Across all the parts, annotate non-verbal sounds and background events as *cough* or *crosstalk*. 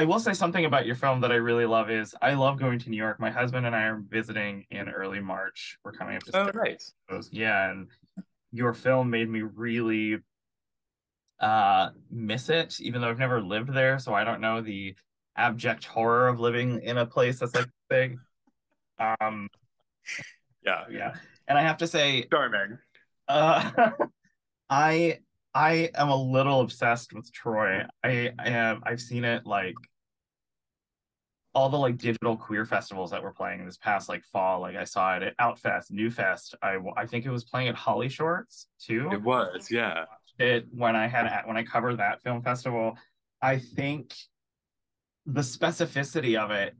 I will say something about your film that I really love is I love going to New York. My husband and I are visiting in early March. We're coming up to oh, nice. Yeah, and your film made me really uh miss it, even though I've never lived there, so I don't know the abject horror of living in a place that's like big. Um yeah. Yeah. And I have to say Charming. Uh *laughs* I I am a little obsessed with Troy. I, I am I've seen it like all the like digital queer festivals that were playing this past like fall. Like I saw it at Outfest, Newfest. I I think it was playing at Holly Shorts too. It was, yeah. It when I had when I covered that film festival. I think the specificity of it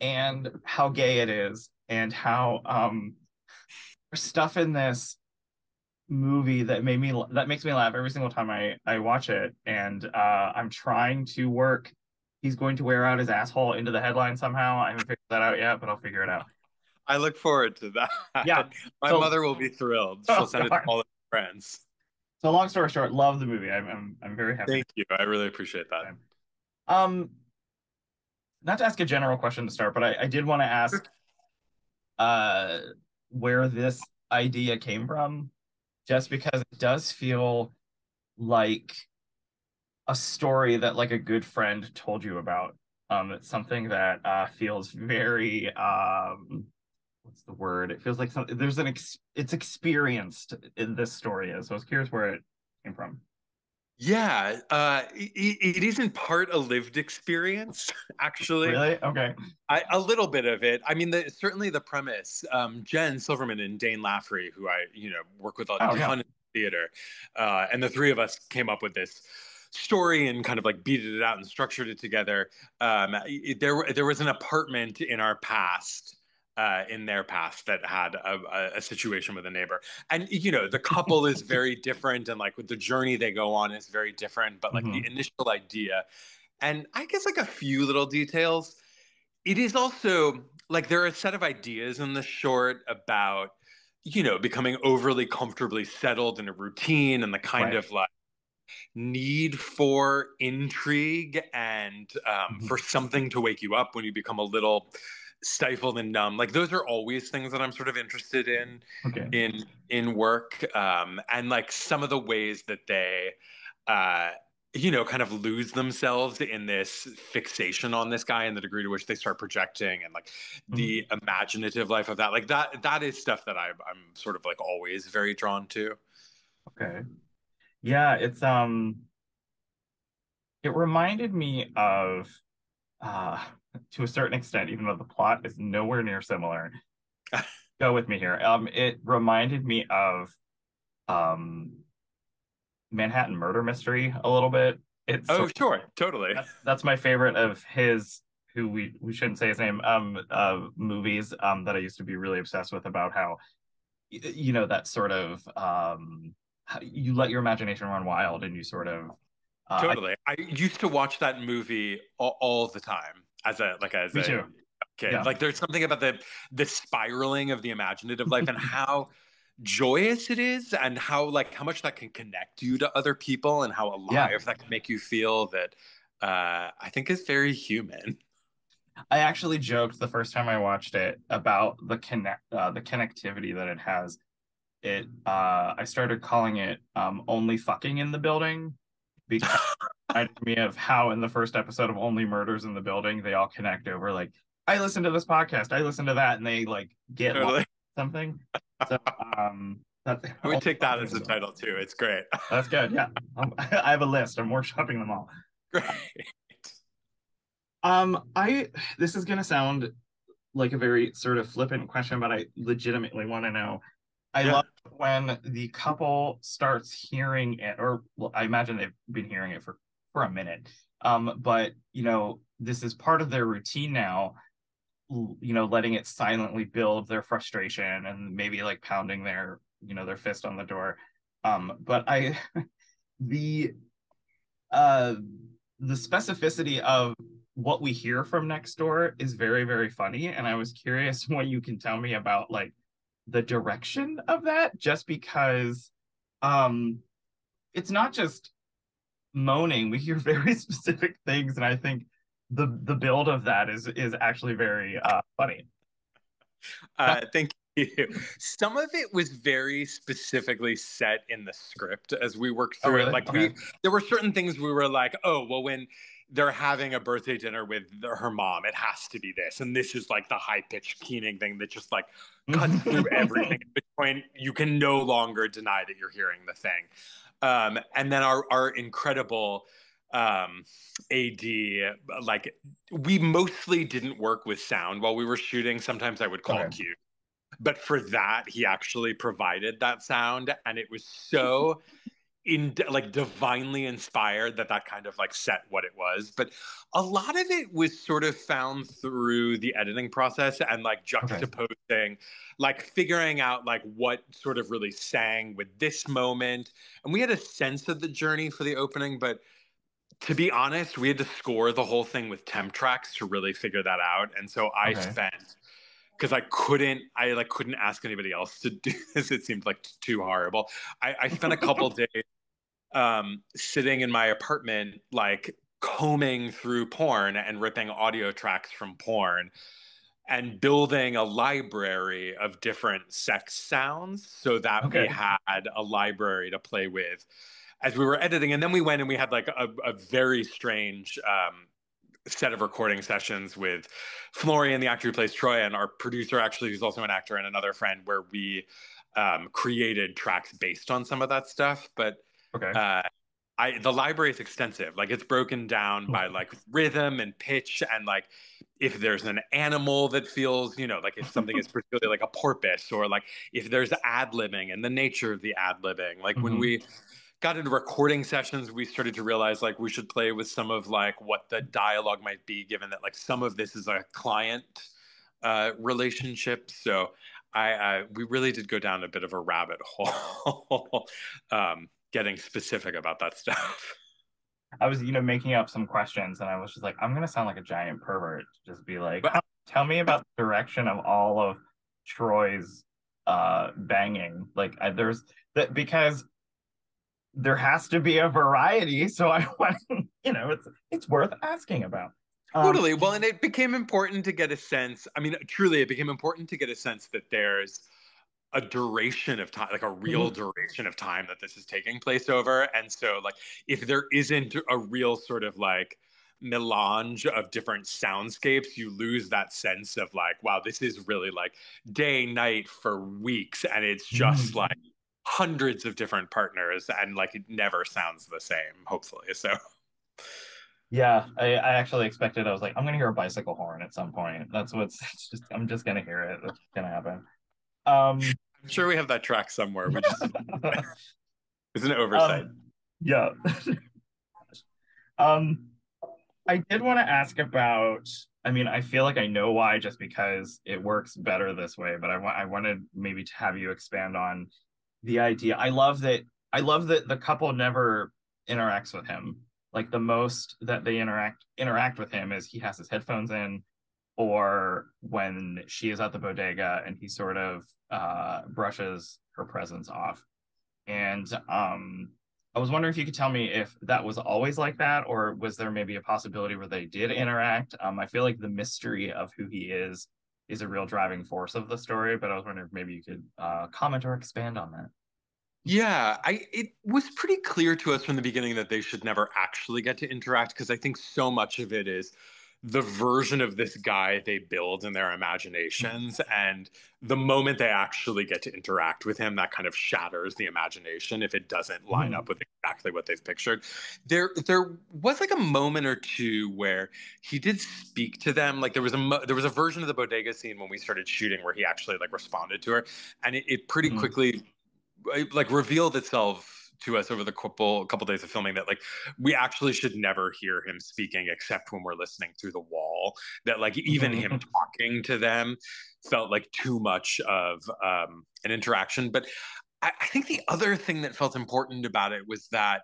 and how gay it is and how um there's stuff in this movie that made me that makes me laugh every single time I I watch it, and uh, I'm trying to work. He's going to wear out his asshole into the headline somehow. I haven't figured that out yet, but I'll figure it out. I look forward to that. Yeah, *laughs* my so, mother will be thrilled. *laughs* She'll oh, send God. it to all her friends. So long story short, love the movie. I'm I'm, I'm very happy. Thank you. I really appreciate that. Um, not to ask a general question to start, but I, I did want to ask, uh, where this idea came from just because it does feel like a story that like a good friend told you about. Um, it's something that uh, feels very um, what's the word? It feels like something. There's an ex- it's experienced in this story is. So I was curious where it came from. Yeah, uh, it, it isn't part a lived experience, *laughs* actually. Really? Okay. I, a little bit of it. I mean, the, certainly the premise. Um, Jen Silverman and Dane Laffrey, who I you know work with a oh, ton yeah. in theater, uh, and the three of us came up with this story and kind of like beated it out and structured it together. Um, it, there there was an apartment in our past uh, in their past that had a, a, situation with a neighbor. And, you know, the couple is *laughs* very different and like with the journey they go on is very different, but like mm-hmm. the initial idea. And I guess like a few little details. It is also like there are a set of ideas in the short about, you know, becoming overly comfortably settled in a routine and the kind right. of like, need for intrigue and um, mm-hmm. for something to wake you up when you become a little stifled and numb like those are always things that i'm sort of interested in okay. in in work um and like some of the ways that they uh you know kind of lose themselves in this fixation on this guy and the degree to which they start projecting and like mm-hmm. the imaginative life of that like that that is stuff that I, i'm sort of like always very drawn to okay yeah it's um it reminded me of uh to a certain extent, even though the plot is nowhere near similar. *laughs* Go with me here. Um, it reminded me of um Manhattan Murder Mystery a little bit. It's oh sure, totally. That's, that's my favorite of his who we we shouldn't say his name um uh movies um that I used to be really obsessed with about how you know that sort of um you let your imagination run wild and you sort of uh, totally I, I, used to watch that movie all, all the time as a like as Me a too. kid. Yeah. Like there's something about the the spiraling of the imaginative life and *laughs* how joyous it is and how like how much that can connect you to other people and how alive yeah. that can make you feel that uh I think is very human. I actually joked the first time I watched it about the connect uh, the connectivity that it has. It uh I started calling it um only fucking in the building because *laughs* reminded me of how in the first episode of Only Murders in the Building, they all connect over like, I listen to this podcast, I listen to that, and they like get totally. something. So um that's *laughs* we take that as a *laughs* title too. It's great. That's good. Yeah. Um, I have a list. I'm workshopping them all. Great. Um, I this is gonna sound like a very sort of flippant question, but I legitimately want to know. I yeah. love when the couple starts hearing it, or well, I imagine they've been hearing it for for a minute. Um, but you know, this is part of their routine now. You know, letting it silently build their frustration and maybe like pounding their you know their fist on the door. Um, but I, *laughs* the, uh, the specificity of what we hear from next door is very very funny, and I was curious *laughs* what you can tell me about like the direction of that, just because um, it's not just moaning we hear *laughs* very specific things and i think the the build of that is is actually very uh, funny. Uh, thank you. Some of it was very specifically set in the script as we worked oh, through oh, really? it. Like okay. we, there were certain things we were like, oh, well, when they're having a birthday dinner with her mom. It has to be this. And this is like the high pitched keening thing that just like cuts through *laughs* everything. Between you can no longer deny that you're hearing the thing. Um, and then our our incredible um, AD, like we mostly didn't work with sound while we were shooting. Sometimes I would call okay. cue. But for that, he actually provided that sound, and it was so *laughs* in like divinely inspired that that kind of like set what it was but a lot of it was sort of found through the editing process and like juxtaposing okay. like figuring out like what sort of really sang with this moment and we had a sense of the journey for the opening but to be honest we had to score the whole thing with temp tracks to really figure that out and so i okay. spent because I couldn't, I like couldn't ask anybody else to do *laughs* this. It seemed like too horrible. I, I spent a couple *laughs* days um, sitting in my apartment, like combing through porn and ripping audio tracks from porn and building a library of different sex sounds so that okay. we had a library to play with as we were editing. And then we went and we had like a, a very strange um, set of recording sessions with Florian, the actor who plays Troy, and our producer, actually, who's also an actor, and another friend, where we um, created tracks based on some of that stuff. But okay. Uh, I, the library is extensive. Like it's broken down by like rhythm and pitch, and like if there's an animal that feels, you know, like if something is *laughs* particularly like a porpoise, or like if there's ad libbing and the nature of the ad libbing. Like mm-hmm. when we got into recording sessions, we started to realize like we should play with some of like what the dialogue might be, given that like some of this is a client uh, relationship. So I, I we really did go down a bit of a rabbit *laughs* hole, um, getting specific about that stuff. *laughs* I was, you know, making up some questions, and I was just like, I'm gonna sound like a giant pervert. Just be like, but, tell me about the direction of all of Troy's uh banging. Like, I, there's that because there has to be a variety. So I *laughs* want, you know, it's it's worth asking about. Um, totally. Well, and it became important to get a sense. I mean, truly, it became important to get a sense that there's a duration of time, like a real mm-hmm. duration of time that this is taking place over. And so, like, if there isn't a real sort of like melange of different soundscapes, you lose that sense of like, wow, this is really like day, night for weeks. And it's just mm-hmm. like hundreds of different partners and like it never sounds the same hopefully so yeah I, I actually expected i was like i'm gonna hear a bicycle horn at some point that's what's *laughs* just i'm just gonna hear it it's gonna happen um i'm sure we have that track somewhere which is *laughs* it's an oversight um, yeah *laughs* um i did want to ask about I mean, I feel like I know why just because it works better this way, but I want I wanted maybe to have you expand on the idea. I love that. I love that the couple never interacts with him. Like the most that they interact interact with him is he has his headphones in, or when she is at the bodega and he sort of uh, brushes her presence off. And um, I was wondering if you could tell me if that was always like that, or was there maybe a possibility where they did interact? Um, I feel like the mystery of who he is is a real driving force of the story. But I was wondering if maybe you could uh, comment or expand on that. Yeah, I it was pretty clear to us from the beginning that they should never actually get to interact because I think so much of it is the version of this guy they build in their imaginations and the moment they actually get to interact with him that kind of shatters the imagination if it doesn't line mm. up with exactly what they've pictured there there was like a moment or two where he did speak to them like there was a mo- there was a version of the bodega scene when we started shooting where he actually like responded to her and it, it pretty mm. quickly like revealed itself to us over the couple couple days of filming that like we actually should never hear him speaking except when we're listening through the wall that like even him *laughs* talking to them felt like too much of um, an interaction. But I, I think the other thing that felt important about it was that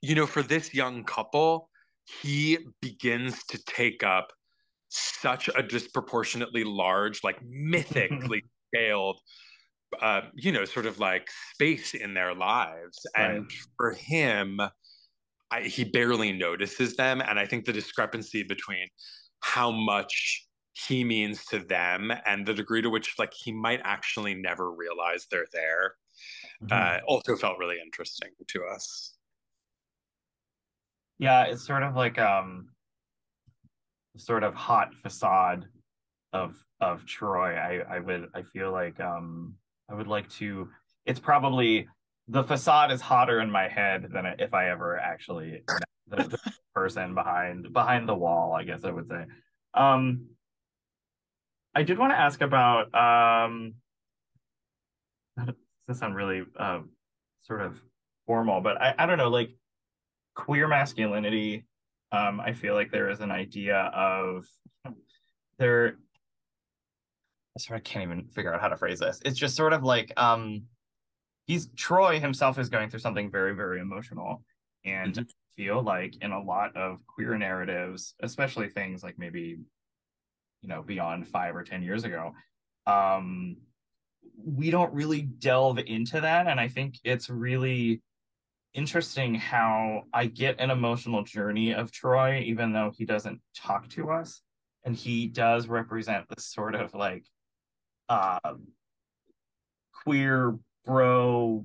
you know for this young couple he begins to take up such a disproportionately large like *laughs* mythically scaled uh, you know, sort of like space in their lives. Right. And for him, I, he barely notices them. And I think the discrepancy between how much he means to them and the degree to which like he might actually never realize they're there mm-hmm. uh, also felt really interesting to us. Yeah, it's sort of like um sort of hot facade of of Troy. I I would I feel like um I would like to it's probably the facade is hotter in my head than if I ever actually the, the *laughs* person behind behind the wall, I guess I would say. Um I did want to ask about um *laughs* this sound really uh, sort of formal, but I, I don't know, like queer masculinity. Um, I feel like there is an idea of there. I sort of can't even figure out how to phrase this. It's just sort of like um, he's Troy himself is going through something very, very emotional, and mm-hmm. feel like in a lot of queer narratives, especially things like maybe, you know, beyond five or ten years ago, um, we don't really delve into that. And I think it's really interesting how I get an emotional journey of Troy, even though he doesn't talk to us. And he does represent this sort of like uh, queer bro,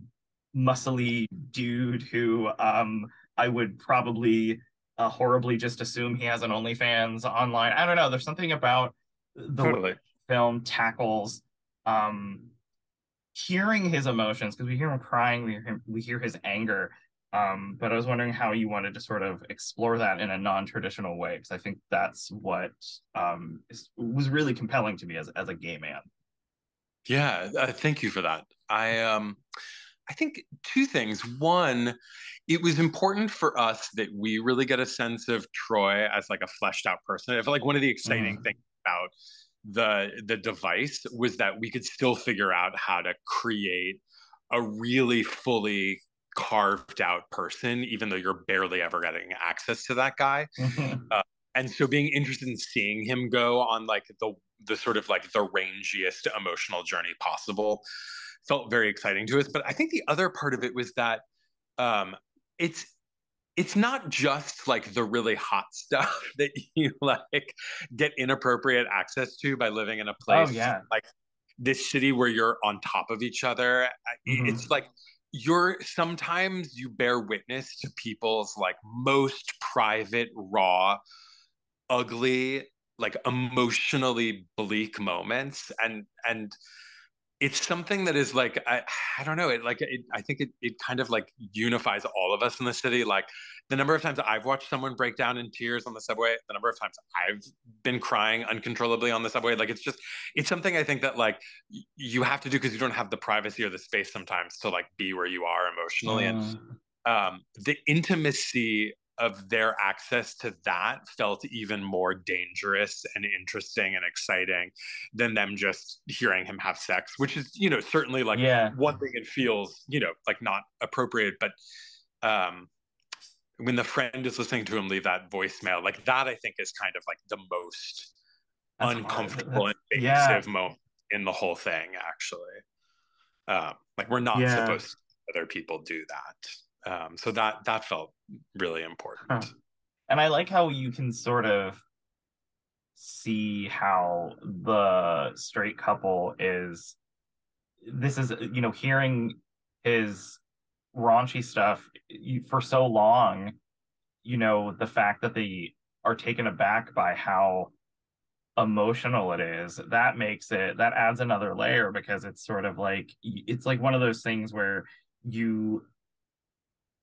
muscly dude who um, I would probably uh, horribly just assume he has an OnlyFans online. I don't know. There's something about the totally. film tackles um, hearing his emotions because we hear him crying, we hear him, we hear his anger. Um, but I was wondering how you wanted to sort of explore that in a non-traditional way because I think that's what um, is, was really compelling to me as as a gay man. Yeah, uh, thank you for that. I um, I think two things. One, it was important for us that we really get a sense of Troy as like a fleshed out person. I feel like one of the exciting mm. things about the the device was that we could still figure out how to create a really fully carved out person even though you're barely ever getting access to that guy mm-hmm. uh, and so being interested in seeing him go on like the the sort of like the rangiest emotional journey possible felt very exciting to us but i think the other part of it was that um it's it's not just like the really hot *laughs* stuff that you like get inappropriate access to by living in a oh, place oh, yeah. like this city where you're on top of each other. Mm-hmm. It's like you're sometimes you bear witness to people's like most private, raw, ugly, like emotionally bleak moments. And and it's something that is like I, I don't know. It like it, I think it, it kind of like unifies all of us in the city. Like the number of times I've watched someone break down in tears on the subway the number of times I've been crying uncontrollably on the subway like it's just it's something I think that like you have to do because you don't have the privacy or the space sometimes to like be where you are emotionally. Mm. and um, the intimacy of their access to that felt even more dangerous and interesting and exciting than them just hearing him have sex which is you know certainly like yeah. one thing it feels you know like not appropriate but um when the friend is listening to him leave that voicemail like that i think is kind of like the most That's uncomfortable and invasive yeah. moment in the whole thing actually um like we're not yeah. supposed to other people do that um, so that that felt really important. Huh. And I like how you can sort of see how the straight couple is. This is you know hearing his raunchy stuff for so long. You know the fact that they are taken aback by how emotional it is that makes it that adds another layer because it's sort of like it's like one of those things where you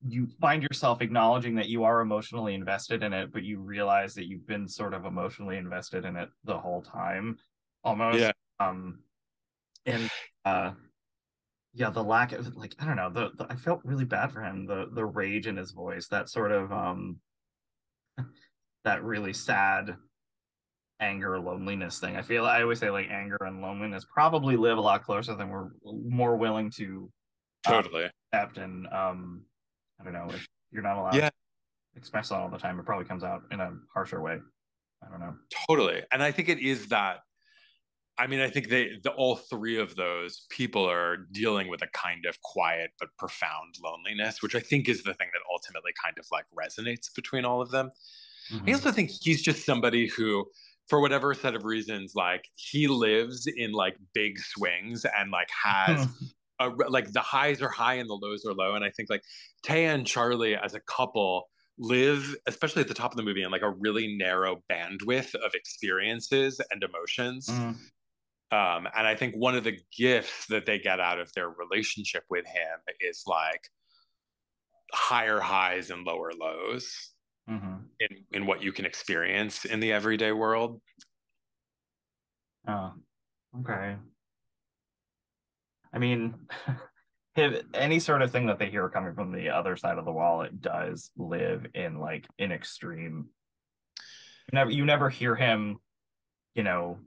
you find yourself acknowledging that you are emotionally invested in it, but you realize that you've been sort of emotionally invested in it the whole time, almost. Yeah. Um, and uh, yeah, the lack of like I don't know, the, the I felt really bad for him. The the rage in his voice, that sort of um, that really sad anger loneliness thing. I feel I always say like anger and loneliness probably live a lot closer than we're more willing to uh, totally accept and um I don't know. If you're not allowed yeah. to express that all the time, it probably comes out in a harsher way. I don't know. Totally. And I think it is that I mean, I think they the all three of those people are dealing with a kind of quiet but profound loneliness, which I think is the thing that ultimately kind of like resonates between all of them. Mm-hmm. I also think he's just somebody who, for whatever set of reasons, like he lives in like big swings and like has *laughs* a, like the highs are high and the lows are low. And I think like Taya and Charlie as a couple live, especially at the top of the movie, in like a really narrow bandwidth of experiences and emotions. Mm. Um, and I think one of the gifts that they get out of their relationship with him is like higher highs and lower lows mm-hmm. in in what you can experience in the everyday world. Oh, okay. I mean, *laughs* any sort of thing that they hear coming from the other side of the wall, it does live in like an extreme. You never, you never hear him, you know,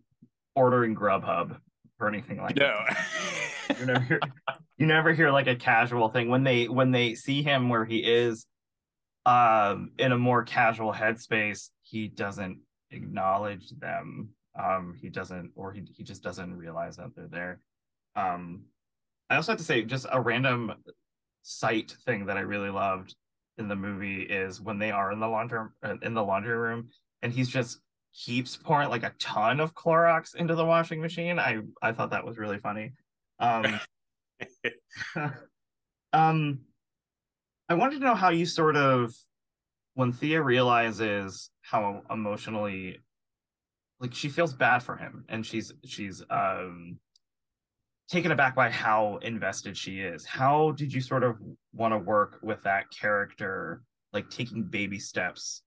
ordering Grubhub or anything like no. that. *laughs* you never hear, you never hear like a casual thing when they when they see him where he is um in a more casual headspace he doesn't acknowledge them um he doesn't or he, he just doesn't realize that they're there um i also have to say just a random sight thing that i really loved in the movie is when they are in the laundry uh, in the laundry room and he's just keeps pouring like a ton of Clorox into the washing machine. I I thought that was really funny. Um, *laughs* um, I wanted to know how you sort of, when Thea realizes how emotionally, like she feels bad for him, and she's she's um taken aback by how invested she is. How did you sort of want to work with that character, like taking baby steps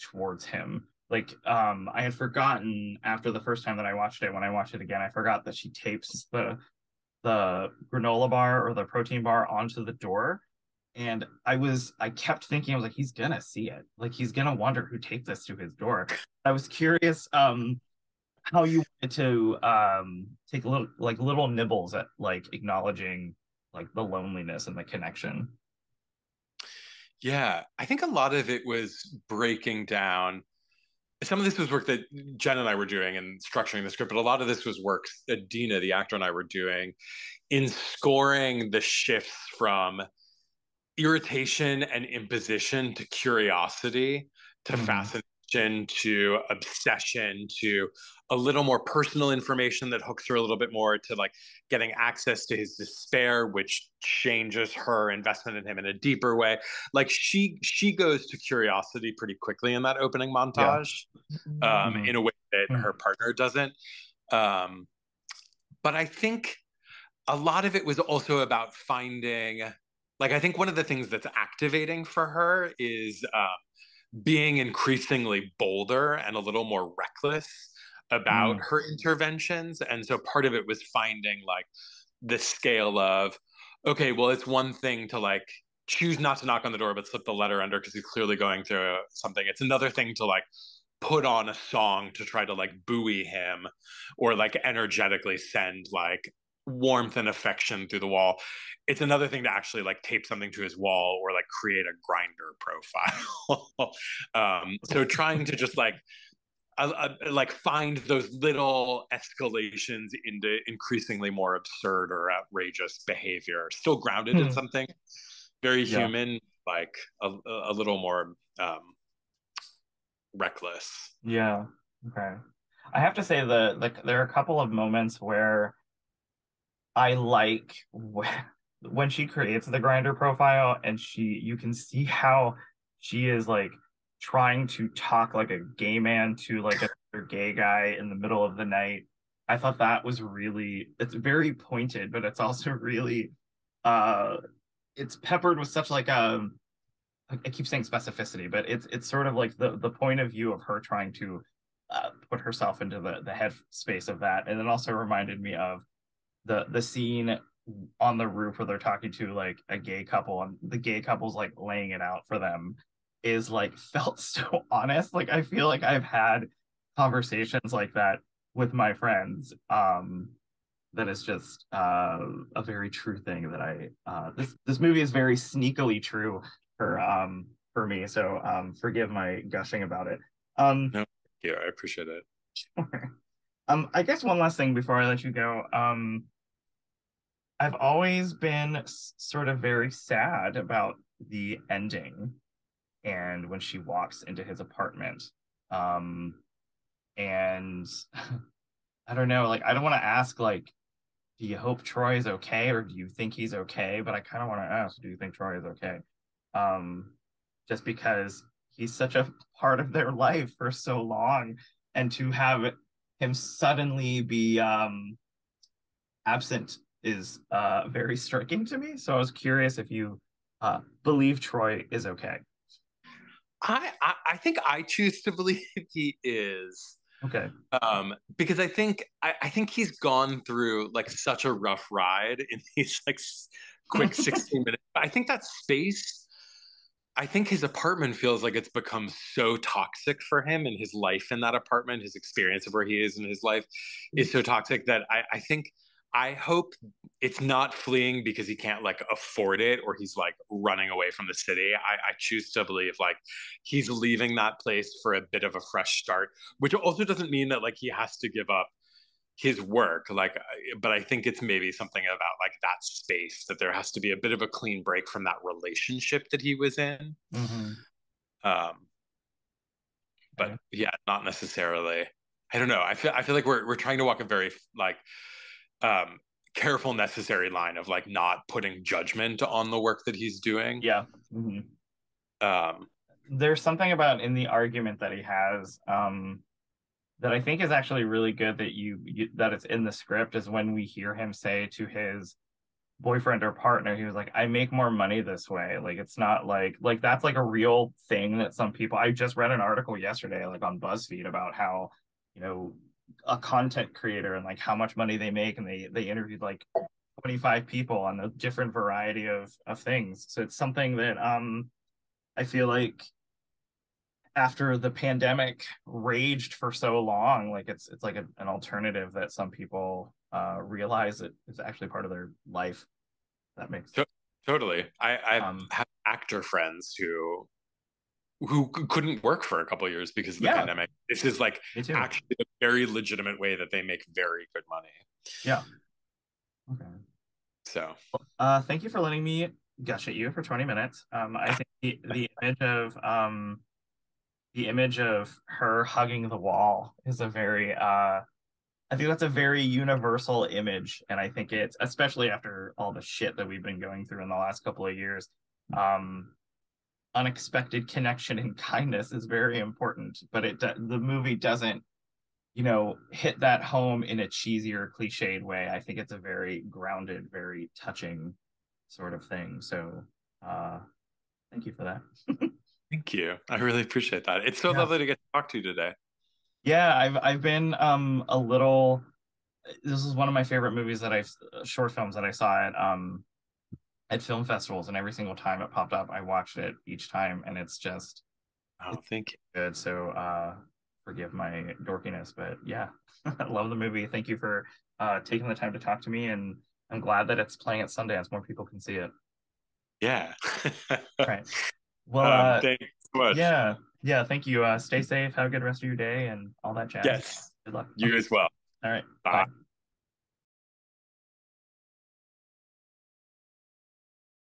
towards him? Like, um, I had forgotten after the first time that I watched it. When I watched it again, I forgot that she tapes the the granola bar or the protein bar onto the door and i was i kept thinking i was like he's gonna see it like he's gonna wonder who taped this to his door i was curious um how you wanted to um take little like little nibbles at like acknowledging like the loneliness and the connection yeah i think a lot of it was breaking down some of this was work that Jen and I were doing and structuring the script, but a lot of this was work that Dina, the actor, and I were doing in scoring the shifts from irritation and imposition to curiosity to mm-hmm. fascination to obsession to a little more personal information that hooks her a little bit more to like getting access to his despair which changes her investment in him in a deeper way like she she goes to curiosity pretty quickly in that opening montage yeah. um, mm-hmm. in a way that mm-hmm. her partner doesn't um, but i think a lot of it was also about finding like i think one of the things that's activating for her is um, being increasingly bolder and a little more reckless about mm. her interventions. And so part of it was finding like the scale of, okay, well, it's one thing to like choose not to knock on the door, but slip the letter under because he's clearly going through something. It's another thing to like put on a song to try to like buoy him or like energetically send like warmth and affection through the wall. It's another thing to actually like tape something to his wall or like create a Grindr profile. *laughs* Um so trying to just like uh, uh, like find those little escalations into increasingly more absurd or outrageous behavior. Still grounded in hmm. something very yeah. human like a, a little more um reckless. Yeah. Okay. I have to say that like there are a couple of moments where I like *laughs* when she creates the Grindr profile and she you can see how she is like trying to talk like a gay man to like a gay guy in the middle of the night. I thought that was really it's very pointed, but it's also *laughs* really uh it's peppered with such like a um, I keep saying specificity, but it's it's sort of like the the point of view of her trying to uh, put herself into the the head space of that, and it also reminded me of the the scene on the roof where they're talking to like a gay couple and the gay couple's like laying it out for them is like *laughs* felt so honest. Like i feel like i've had conversations like that with my friends um that is just uh a very true thing that i uh this this movie is very sneakily true for um for me. So um forgive my gushing about it. Um no yeah i appreciate it. *laughs* um, I guess one last thing before I let you go. Um, I've always been sort of very sad about the ending and when she walks into his apartment. Um and *laughs* I don't know, like I don't want to ask like do you hope Troy is okay or do you think he's okay? But I kind of want to ask, do you think Troy is okay? Um just because he's such a part of their life for so long and to have him suddenly be um absent is uh very striking to me. So I was curious if you uh believe Troy is okay. I, I, I think I choose to *laughs* believe he is. Okay. Um, because I think I, I think he's gone through like such a rough ride in *laughs* these like quick *laughs* 16 minutes. I think that space I think his apartment feels like it's become so toxic for him and his life in that apartment, his experience of where he is in his life is so toxic that I, I think I hope it's not fleeing because he can't like afford it or he's like running away from the city. I, I, choose to believe like he's leaving that place for a bit of a fresh start, which also doesn't mean that like he has to give up his work. Like, but I think it's maybe something about like that space that there has to be a bit of a clean break from that relationship that he was in. Mm-hmm. Um, but yeah, not necessarily. I don't know. I feel I feel like we're we're trying to walk a very like um, careful, necessary line of like not putting judgment on the work that he's doing. Yeah. Mm-hmm. Um, There's something about in the argument that he has um, that I think is actually really good that you, you that it's in the script is when we hear him say to his boyfriend or partner he was like i make more money this way like it's not like like that's like a real thing that some people i just read an article yesterday like on buzzfeed about how you know a content creator and like how much money they make and they they interviewed like 25 people on a different variety of of things. So it's something that um i feel like after the pandemic raged for so long like it's it's like a, an alternative that some people uh realize it is actually part of their life. That makes totally. I i um, have actor friends who who couldn't work for a couple years because of the yeah. pandemic. This is like actually a very legitimate way that they make very good money. Yeah. Okay. So, uh, thank you for letting me gush at you for 20 minutes. Um, I think the, *laughs* the image of um, the image of her hugging the wall is a very uh, I think that's a very universal image, and I think it's especially after all the shit that we've been going through in the last couple of years. Um, unexpected connection and kindness is very important but it the movie doesn't you know hit that home in a cheesy or cliched way. I think it's a very grounded very touching sort of thing. So uh thank you for that. *laughs* Thank you. I really appreciate that. It's so yeah. lovely to get to talk to you today. Yeah i've i've been um a little this is one of my favorite movies that i've short films that i saw at um at film festivals, and every single time it popped up, I watched it each time, and it's just oh, thank you. Good. So, uh, forgive my dorkiness, but yeah, I *laughs* love the movie. Thank you for uh, taking the time to talk to me, and I'm glad that it's playing at Sundance. More people can see it. Yeah. *laughs* right. Well, um, uh, thanks so much. Yeah. Yeah. Thank you. Uh, stay safe. Have a good rest of your day and all that jazz. Yes. Good luck. You as well. All right. Bye. Bye.